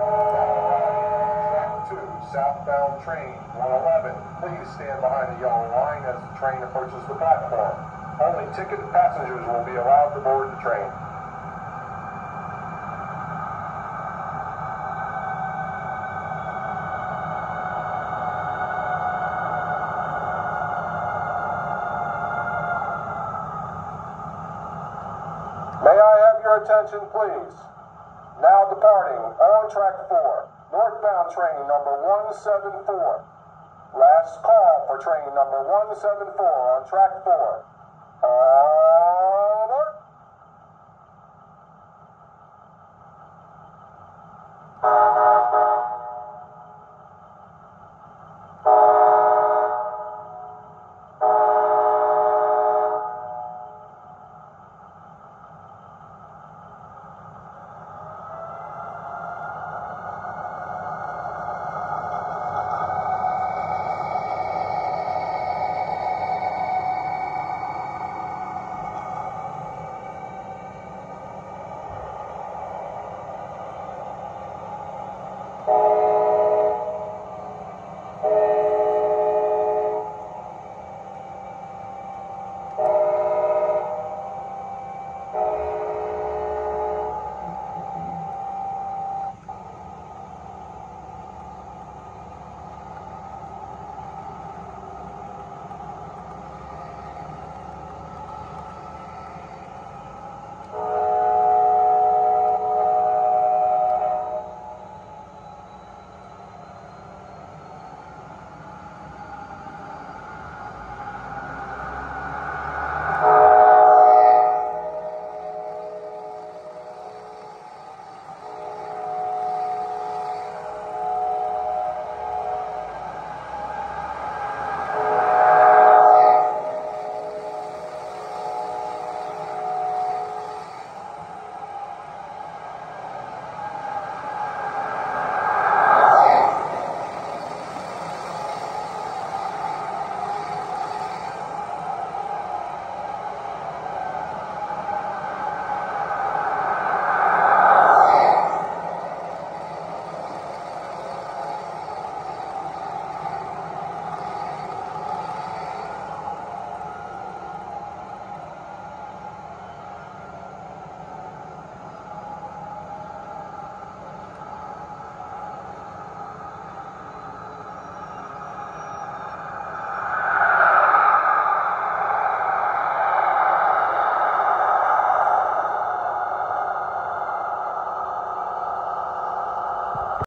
Track 2, southbound train 111. Please stand behind the yellow line as the train approaches the platform. Only ticketed passengers will be allowed to board the train. May I have your attention, please? Now departing on track 4, northbound train number 174. Last call for train number 174 on track 4. All